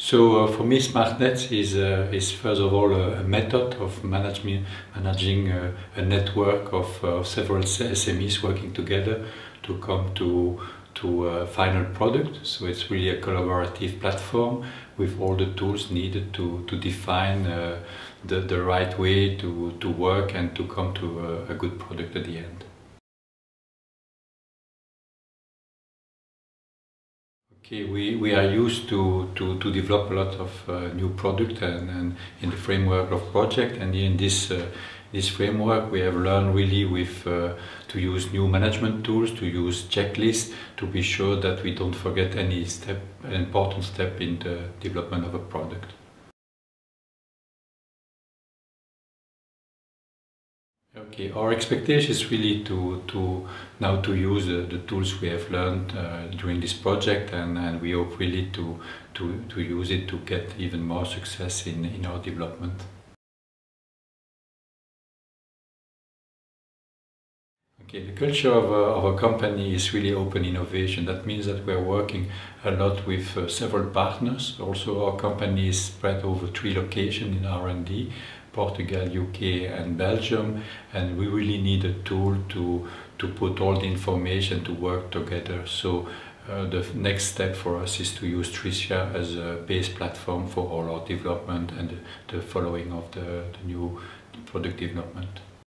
So uh, for me, SmartNets is, uh, is first of all a, method of managing, managing a, a network of, uh, several SMEs working together to come to, to a final product. So it's really a collaborative platform with all the tools needed to, to define uh, the, the right way to, to work and to come to a, a good product at the end. Okay, we, we are used to, to, to develop a lot of uh, new product and, and in the framework of project and in this uh, this framework we have learned really with uh, to use new management tools, to use checklists to be sure that we don't forget any step, important step in the development of a product. Okay, our expectation is really to, to now to use uh, the tools we have learned uh, during this project and, and we hope really to, to, to use it to get even more success in, in our development. Okay, the culture of a, of a company is really open innovation. That means that we're working a lot with uh, several partners. Also, our company is spread over three locations in R&D Portugal, UK and Belgium and we really need a tool to, to put all the information to work together. So uh, the next step for us is to use Tricia as a base platform for all our development and the, the following of the, the new product development.